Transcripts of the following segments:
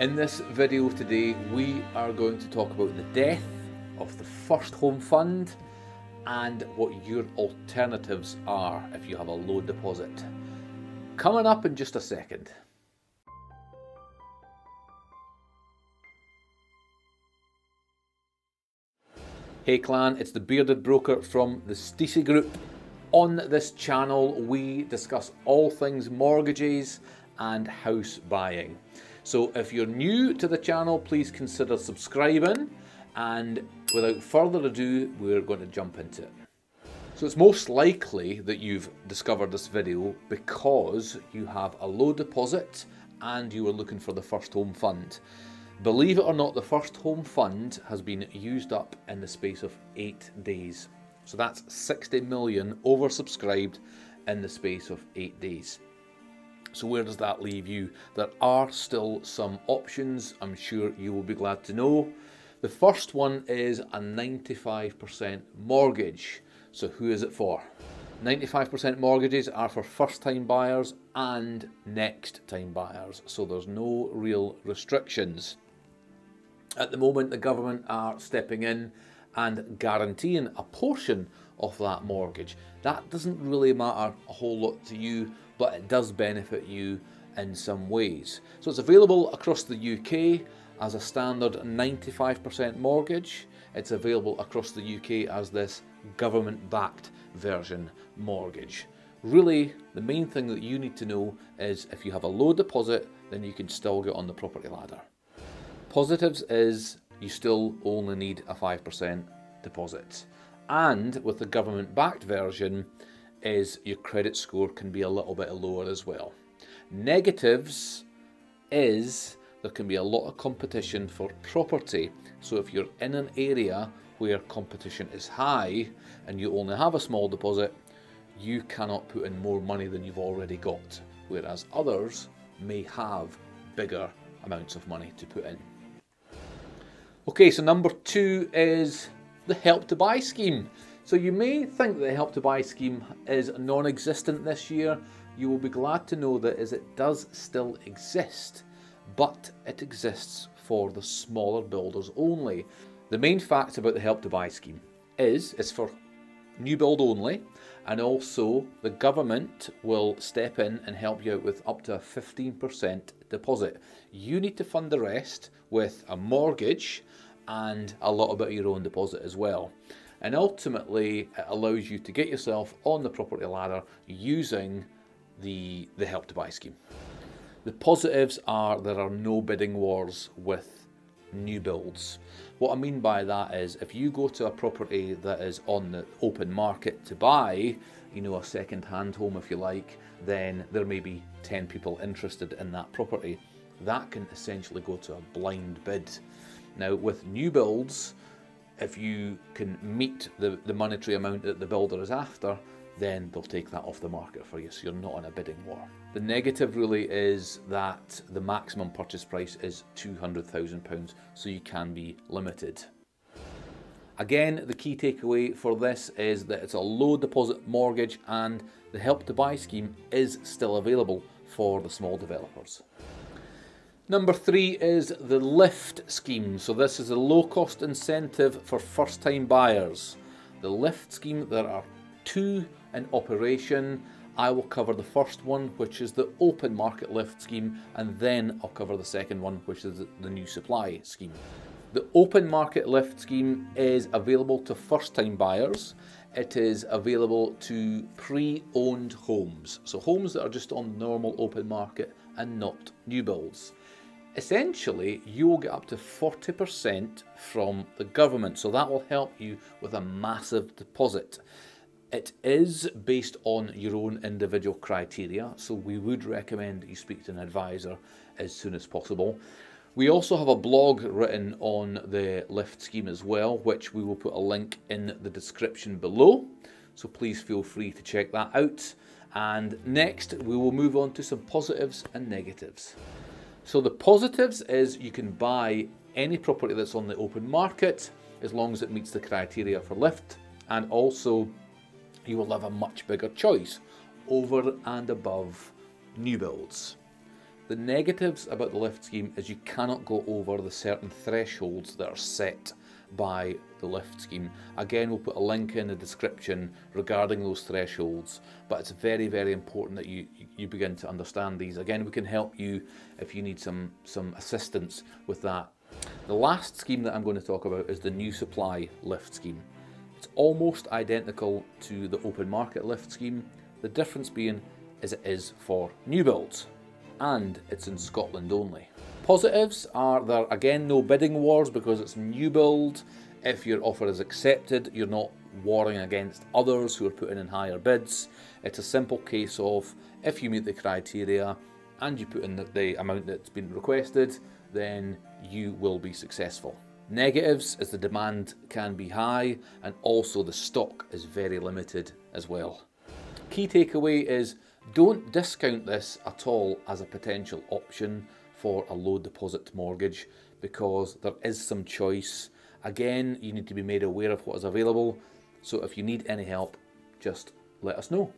In this video today, we are going to talk about the death of the First Home Fund and what your alternatives are if you have a low deposit. Coming up in just a second. Hey clan, it's the Bearded Broker from the Stisi Group. On this channel, we discuss all things mortgages and house buying. So if you're new to the channel, please consider subscribing. And without further ado, we're going to jump into it. So it's most likely that you've discovered this video because you have a low deposit and you are looking for the first home fund. Believe it or not, the first home fund has been used up in the space of eight days. So that's 60 million oversubscribed in the space of eight days. So where does that leave you? There are still some options, I'm sure you will be glad to know. The first one is a 95% mortgage. So who is it for? 95% mortgages are for first time buyers and next time buyers. So there's no real restrictions. At the moment, the government are stepping in and guaranteeing a portion of that mortgage. That doesn't really matter a whole lot to you, but it does benefit you in some ways. So it's available across the UK as a standard 95% mortgage. It's available across the UK as this government backed version mortgage. Really, the main thing that you need to know is if you have a low deposit, then you can still get on the property ladder. Positives is you still only need a 5% deposit. And with the government backed version, is your credit score can be a little bit lower as well. Negatives is there can be a lot of competition for property. So if you're in an area where competition is high and you only have a small deposit, you cannot put in more money than you've already got. Whereas others may have bigger amounts of money to put in. Okay, so number two is the Help to Buy scheme. So you may think that the Help to Buy scheme is non-existent this year. You will be glad to know that as it does still exist, but it exists for the smaller builders only. The main fact about the Help to Buy scheme is it's for new build only and also the government will step in and help you out with up to a 15% deposit. You need to fund the rest with a mortgage and a little bit of your own deposit as well. And ultimately, it allows you to get yourself on the property ladder using the, the Help to Buy scheme. The positives are there are no bidding wars with new builds. What I mean by that is if you go to a property that is on the open market to buy, you know, a second hand home if you like, then there may be 10 people interested in that property. That can essentially go to a blind bid. Now, with new builds, if you can meet the, the monetary amount that the builder is after, then they'll take that off the market for you, so you're not in a bidding war. The negative really is that the maximum purchase price is £200,000, so you can be limited. Again, the key takeaway for this is that it's a low deposit mortgage and the Help to Buy scheme is still available for the small developers. Number three is the lift scheme. So this is a low cost incentive for first time buyers. The lift scheme, there are two in operation. I will cover the first one, which is the open market lift scheme, and then I'll cover the second one, which is the new supply scheme. The open market lift scheme is available to first time buyers. It is available to pre-owned homes. So homes that are just on normal open market and not new builds essentially you will get up to 40% from the government. So that will help you with a massive deposit. It is based on your own individual criteria, so we would recommend you speak to an advisor as soon as possible. We also have a blog written on the lift scheme as well, which we will put a link in the description below. So please feel free to check that out. And next, we will move on to some positives and negatives. So the positives is you can buy any property that's on the open market as long as it meets the criteria for lift and also you will have a much bigger choice over and above new builds. The negatives about the lift scheme is you cannot go over the certain thresholds that are set by the lift scheme. Again, we'll put a link in the description regarding those thresholds, but it's very, very important that you, you begin to understand these. Again, we can help you if you need some, some assistance with that. The last scheme that I'm going to talk about is the new supply lift scheme. It's almost identical to the open market lift scheme. The difference being is it is for new builds and it's in Scotland only. Positives are there again no bidding wars because it's new build. If your offer is accepted, you're not warring against others who are putting in higher bids. It's a simple case of if you meet the criteria and you put in the, the amount that's been requested, then you will be successful. Negatives is the demand can be high and also the stock is very limited as well. Key takeaway is don't discount this at all as a potential option for a low deposit mortgage because there is some choice. Again, you need to be made aware of what is available. So if you need any help, just let us know.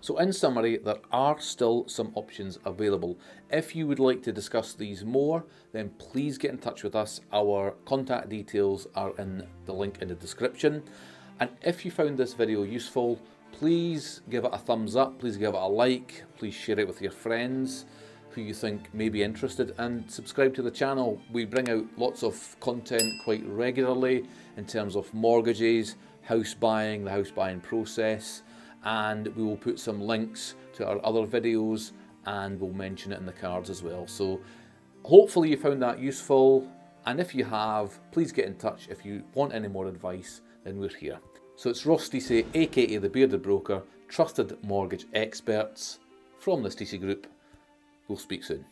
So in summary, there are still some options available. If you would like to discuss these more, then please get in touch with us. Our contact details are in the link in the description. And if you found this video useful, please give it a thumbs up, please give it a like, please share it with your friends who you think may be interested and subscribe to the channel. We bring out lots of content quite regularly in terms of mortgages, house buying, the house buying process, and we will put some links to our other videos and we'll mention it in the cards as well. So hopefully you found that useful. And if you have, please get in touch. If you want any more advice, then we're here. So it's Ross Stisi, aka The Bearded Broker, trusted mortgage experts from the Stisi Group. We'll speak soon.